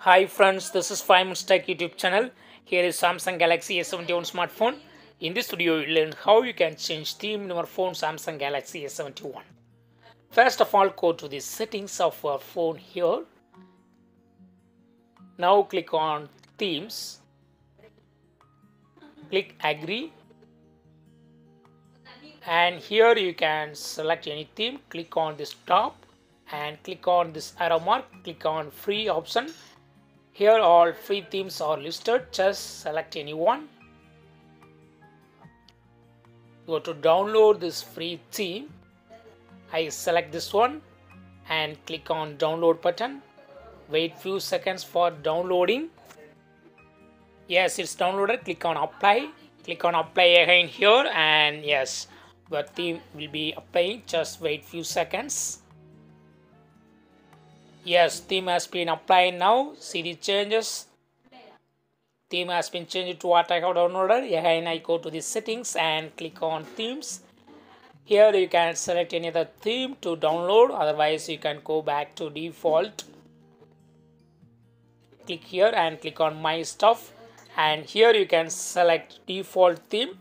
Hi friends, this is 5 Minutes Tech YouTube channel. Here is Samsung Galaxy A71 smartphone. In this video, you will learn how you can change theme in your phone Samsung Galaxy A71. First of all, go to the settings of your phone here. Now click on themes. Click agree. And here you can select any theme. Click on this top and click on this arrow mark. Click on free option here all free themes are listed. Just select any one. Go to download this free theme. I select this one and click on download button. Wait few seconds for downloading. Yes, it's downloaded. Click on apply. Click on apply again here and yes, the theme will be applying. Just wait few seconds. Yes, theme has been applied now. See the changes. Theme has been changed to what I have downloaded. Again, I go to the settings and click on themes. Here you can select any other theme to download. Otherwise, you can go back to default. Click here and click on my stuff. And here you can select default theme.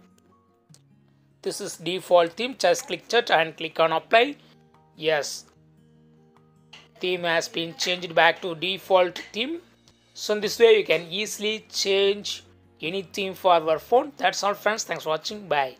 This is default theme. Just click it and click on apply. Yes, theme has been changed back to default theme so in this way you can easily change any theme for our phone. That's all friends. Thanks for watching. Bye